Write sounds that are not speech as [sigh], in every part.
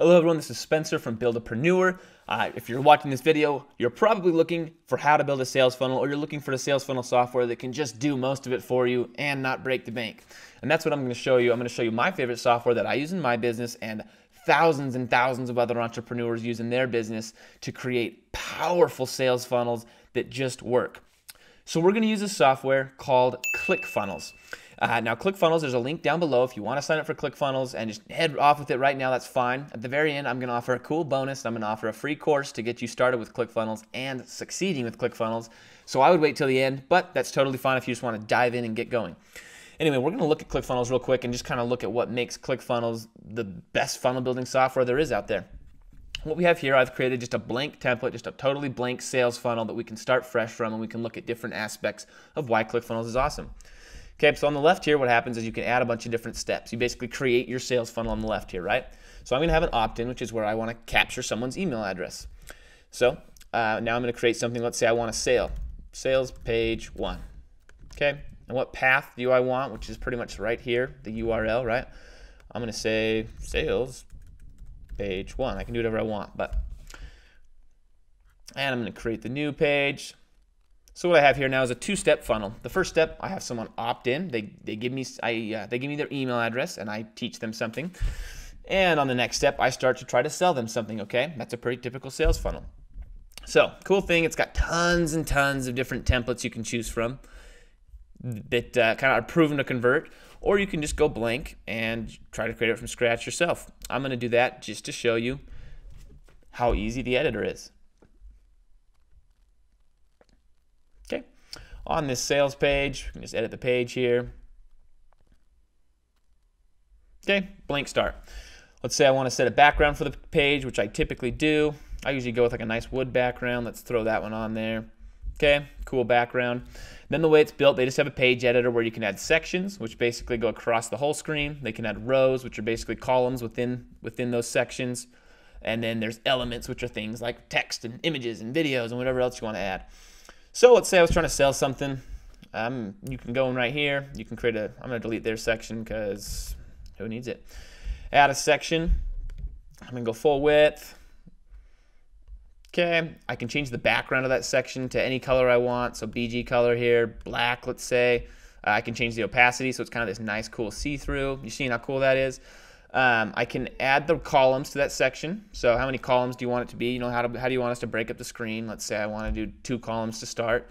Hello everyone, this is Spencer from Buildapreneur. Uh, if you're watching this video, you're probably looking for how to build a sales funnel or you're looking for a sales funnel software that can just do most of it for you and not break the bank. And that's what I'm going to show you. I'm going to show you my favorite software that I use in my business and thousands and thousands of other entrepreneurs use in their business to create powerful sales funnels that just work. So we're going to use a software called ClickFunnels. Uh, now, ClickFunnels, there's a link down below. If you want to sign up for ClickFunnels and just head off with it right now, that's fine. At the very end, I'm going to offer a cool bonus. I'm going to offer a free course to get you started with ClickFunnels and succeeding with ClickFunnels. So I would wait till the end, but that's totally fine if you just want to dive in and get going. Anyway, we're going to look at ClickFunnels real quick and just kind of look at what makes ClickFunnels the best funnel building software there is out there. What we have here, I've created just a blank template, just a totally blank sales funnel that we can start fresh from and we can look at different aspects of why ClickFunnels is awesome. Okay, so on the left here, what happens is you can add a bunch of different steps. You basically create your sales funnel on the left here, right? So I'm gonna have an opt-in, which is where I wanna capture someone's email address. So uh, now I'm gonna create something, let's say I want a sale, sales page one, okay? And what path do I want, which is pretty much right here, the URL, right? I'm gonna say sales page one. I can do whatever I want, but, and I'm gonna create the new page. So what I have here now is a two-step funnel. The first step, I have someone opt in. They, they give me I uh, they give me their email address and I teach them something. And on the next step, I start to try to sell them something. Okay, that's a pretty typical sales funnel. So cool thing, it's got tons and tons of different templates you can choose from that uh, kind of are proven to convert, or you can just go blank and try to create it from scratch yourself. I'm going to do that just to show you how easy the editor is. On this sales page. We can just edit the page here. Okay, blank start. Let's say I want to set a background for the page, which I typically do. I usually go with like a nice wood background. Let's throw that one on there. Okay, cool background. Then the way it's built, they just have a page editor where you can add sections, which basically go across the whole screen. They can add rows, which are basically columns within within those sections. And then there's elements, which are things like text and images and videos and whatever else you want to add. So let's say I was trying to sell something. Um, you can go in right here. You can create a, I'm going to delete their section because who needs it? Add a section. I'm going to go full width. Okay, I can change the background of that section to any color I want. So BG color here, black, let's say. Uh, I can change the opacity so it's kind of this nice, cool see-through. You seeing how cool that is? Um, I can add the columns to that section. So how many columns do you want it to be? You know, how, how do you want us to break up the screen? Let's say I want to do two columns to start.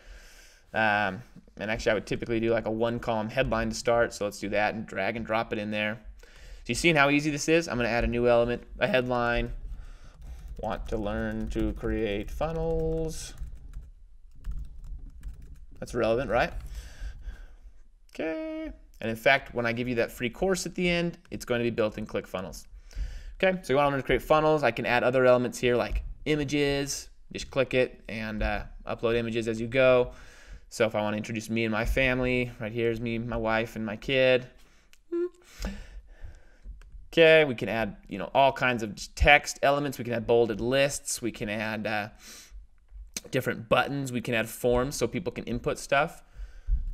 Um, and actually, I would typically do like a one column headline to start. So let's do that and drag and drop it in there. So you seeing how easy this is? I'm going to add a new element, a headline. Want to learn to create funnels. That's relevant, right? Okay. And in fact, when I give you that free course at the end, it's going to be built in ClickFunnels. Okay, so you want to create funnels. I can add other elements here like images. Just click it and uh, upload images as you go. So if I want to introduce me and my family, right here's me, my wife, and my kid. Okay, we can add you know all kinds of text elements. We can add bolded lists. We can add uh, different buttons. We can add forms so people can input stuff.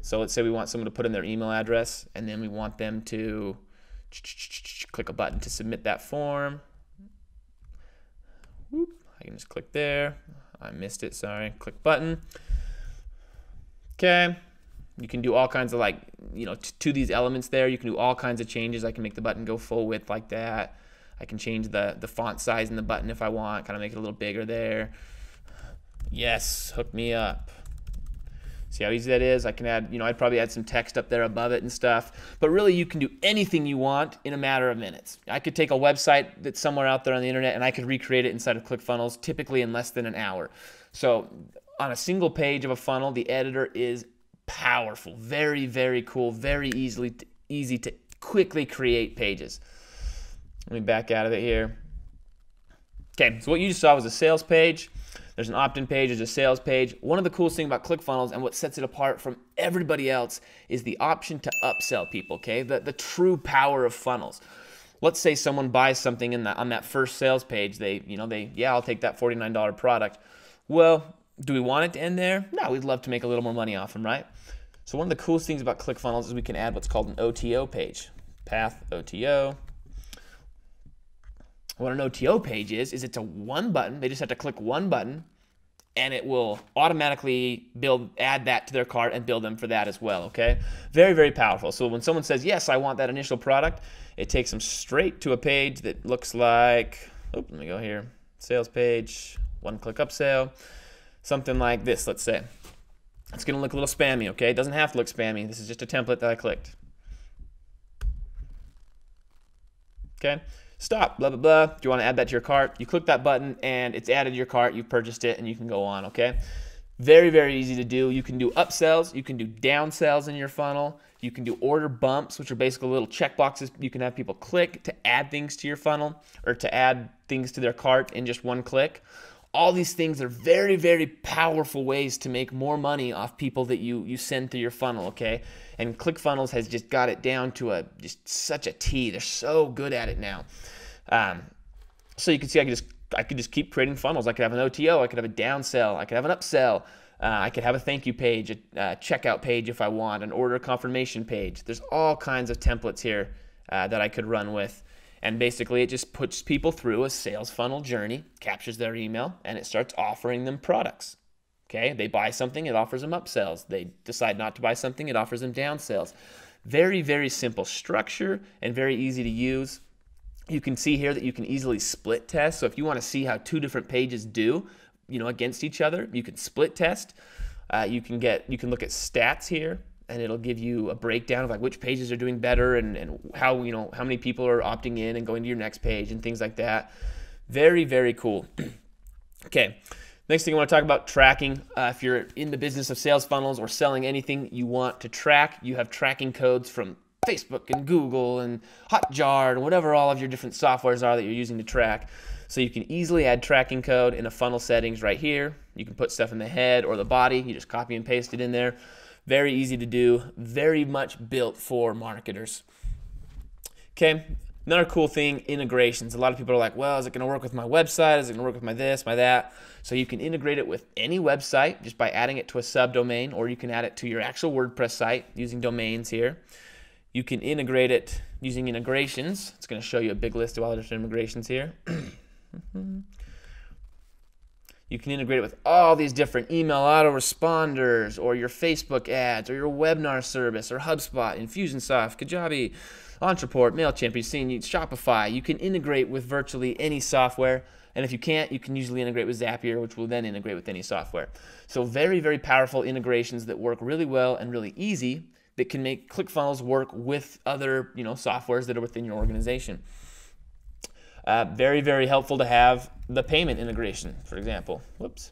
So let's say we want someone to put in their email address and then we want them to click a button to submit that form. I can just click there. I missed it, sorry. Click button. Okay. You can do all kinds of like, you know, to these elements there, you can do all kinds of changes. I can make the button go full width like that. I can change the, the font size in the button if I want, kind of make it a little bigger there. Yes, hook me up. See how easy that is? I can add, you know, I'd probably add some text up there above it and stuff. But really, you can do anything you want in a matter of minutes. I could take a website that's somewhere out there on the internet and I could recreate it inside of ClickFunnels, typically in less than an hour. So on a single page of a funnel, the editor is powerful, very, very cool, very easily to, easy to quickly create pages. Let me back out of it here. Okay, so what you just saw was a sales page. There's an opt-in page, there's a sales page. One of the coolest things about ClickFunnels and what sets it apart from everybody else is the option to upsell people, okay? The, the true power of funnels. Let's say someone buys something in the, on that first sales page. They, you know, they, yeah, I'll take that $49 product. Well, do we want it to end there? No, we'd love to make a little more money off them, right? So one of the coolest things about ClickFunnels is we can add what's called an OTO page. Path OTO. What an OTO page is, is it's a one button. They just have to click one button and it will automatically build add that to their cart and build them for that as well okay? Very very powerful. So when someone says yes i want that initial product it takes them straight to a page that looks like oh let me go here. Sales page one click upsell something like this let's say. It's going to look a little spammy okay? It doesn't have to look spammy. This is just a template that i clicked. Okay stop, blah, blah, blah. Do you want to add that to your cart? You click that button and it's added to your cart. You've purchased it and you can go on, okay? Very, very easy to do. You can do upsells. You can do downsells in your funnel. You can do order bumps, which are basically little check boxes you can have people click to add things to your funnel or to add things to their cart in just one click all these things are very very powerful ways to make more money off people that you you send through your funnel okay and clickfunnels has just got it down to a just such a t they're so good at it now um, so you can see i could just i could just keep creating funnels i could have an oto i could have a downsell i could have an upsell uh, I could have a thank you page, a, a, checkout page if I want, an order confirmation page. There's all kinds of templates here uh, that I could run with. And basically, it just puts people through a sales funnel journey, captures their email, and it starts offering them products. Okay, they buy something, it offers them upsells. They decide not to buy something, it offers them downsells. Very, very simple structure and very easy to use. You can see here that you can easily split test. So if you want to see how two different pages do, you know, against each other, you can split test. Uh, you can get, you can look at stats here and it'll give you a breakdown of like which pages are doing better and, and how you know how many people are opting in and going to your next page and things like that. Very very cool. [clears throat] Okay next thing i want to talk about tracking. Uh, if you're in the business of sales funnels or selling anything you want to track you have tracking codes from facebook and google and hotjar and whatever all of your different softwares are that you're using to track. So you can easily add tracking code in a funnel settings right here. You can put stuff in the head or the body. You just copy and paste it in there very easy to do, very much built for marketers. Okay, another cool thing integrations. A lot of people are like, well, is it going to work with my website? Is it going to work with my this, my that? So you can integrate it with any website just by adding it to a subdomain, or you can add it to your actual WordPress site using domains here. You can integrate it using integrations. It's going to show you a big list of all the different integrations here. [clears throat] Mm-hmm. You can integrate it with all these different email autoresponders or your Facebook ads or your webinar service or HubSpot, Infusionsoft, Kajabi, Ontraport, MailChimp, you've seen Shopify. You can integrate with virtually any software. And if you can't, you can usually integrate with Zapier, which will then integrate with any software. So very, very powerful integrations that work really well and really easy that can make ClickFunnels work with other you know softwares that are within your organization. Uh, very, very helpful to have the payment integration, for example. Whoops.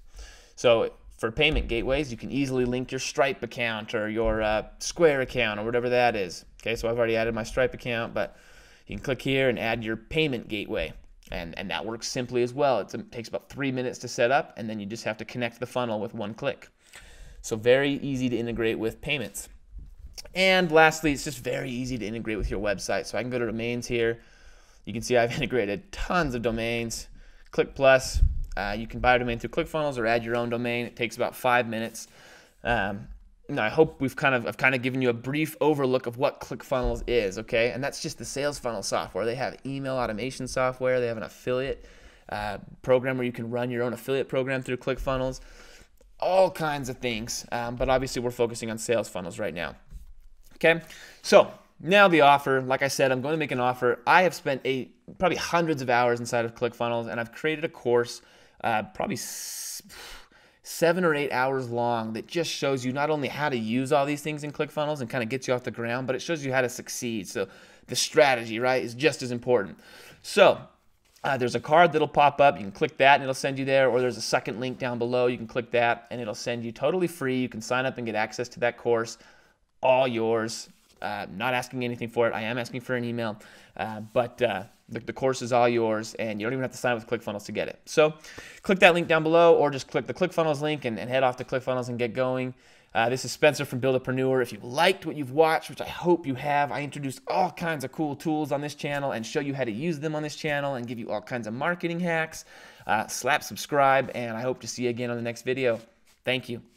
So for payment gateways, you can easily link your Stripe account or your uh, Square account or whatever that is. Okay, so I've already added my Stripe account, but you can click here and add your payment gateway. And, and that works simply as well. It's, it takes about three minutes to set up, and then you just have to connect the funnel with one click. So very easy to integrate with payments. And lastly, it's just very easy to integrate with your website. So I can go to domains here, you can see I've [laughs] integrated tons of domains. Click Plus, uh, you can buy a domain through ClickFunnels or add your own domain. It takes about five minutes. Um, now I hope we've kind of I've kind of given you a brief overlook of what ClickFunnels is, okay? And that's just the sales funnel software. They have email automation software. They have an affiliate uh, program where you can run your own affiliate program through ClickFunnels. All kinds of things, um, but obviously we're focusing on sales funnels right now. Okay, so now the offer, like I said, I'm going to make an offer. I have spent a probably hundreds of hours inside of ClickFunnels, and I've created a course, uh, probably seven or eight hours long, that just shows you not only how to use all these things in ClickFunnels and kind of gets you off the ground, but it shows you how to succeed. So the strategy, right, is just as important. So uh, there's a card that'll pop up. You can click that and it'll send you there. Or there's a second link down below. You can click that and it'll send you totally free. You can sign up and get access to that course. All yours. Uh, not asking anything for it. I am asking for an email, uh, but uh, the, the, course is all yours, and you don't even have to sign with ClickFunnels to get it. So, click that link down below, or just click the ClickFunnels link and, and head off to ClickFunnels and get going. Uh, this is Spencer from Buildapreneur. If you liked what you've watched, which I hope you have, I introduce all kinds of cool tools on this channel and show you how to use them on this channel and give you all kinds of marketing hacks. Uh, slap subscribe, and I hope to see you again on the next video. Thank you.